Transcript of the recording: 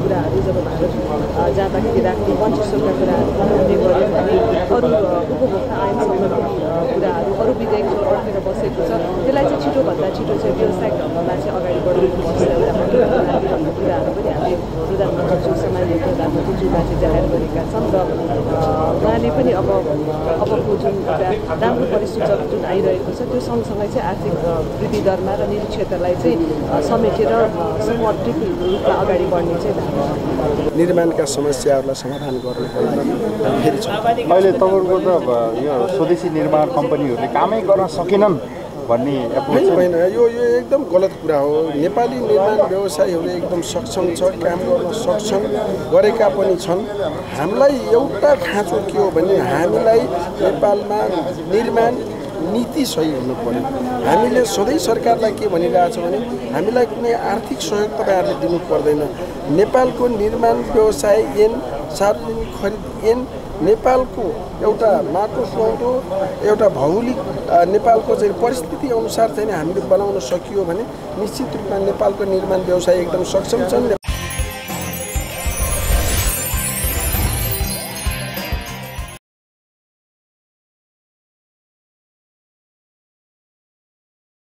कुराहरू जब भारत जाँदाखेरि राख्ने पञ्चेश्वरका कुराहरू हामीले गऱ्यौँ हामी अरू उपभोक्ता ऐन सम्बन्धी कुराहरू अरू विधेयकहरू अड्केर बसेको छ। त्यसलाई चाहिँ छिटोभन्दा छिटो चाहिँ व्यवसायिक ढङ्गमा चाहिँ अगाडि बढाउनुपर्छ एउटा भन्ने कुराहरू पनि हामीले प्रधानमन्त्रीज्यूलाई चाहिँ जाहेर गरेका छन् र उहाँले पनि अब अबको जुन एउटा राम्रो परिसूचक जुन आइरहेको छ त्यो सँगसँगै चाहिँ आर्थिक वृद्धि दरमा र निजी क्षेत्रलाई चाहिँ समेटेर समर्पित रूपमा अगाडि बढ्ने चाहिँ धारणा निर्माणका समस्याहरूलाई समाधान गर्नको लागि अहिले तपाईँको त यो स्वदेशी निर्माण कम्पनीहरूले कामै गर्न सकेनन्। भन्ने होइन यो यो एकदम गलत कुरा हो। नेपाली निर्माण व्यवसायीहरू एकदम सक्षम छ काम गर्न सक्छन् गरेका पनि छन्। हामीलाई एउटा खाँचो के हो भने हामीलाई नेपालमा निर्माण नीति सही हुनु पर्यो। हामीले सधैँ सरकारलाई के भनिरहेछ भने हामीलाई कुनै आर्थिक सहयोग तपाईँहरूले दिनु पर्दैन। नेपालको निर्माण व्यवसाय ऐन सार्वजनिक खरिद ऐन नेपालको एउटा माटो सुहाउँदो एउटा भौगोलिक नेपालको चाहिँ परिस्थिति अनुसार चाहिँ हामीले बनाउन सकियो भने निश्चित रूपमा नेपालको निर्माण व्यवसाय एकदम सक्षम छन्।